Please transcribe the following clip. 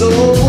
soul.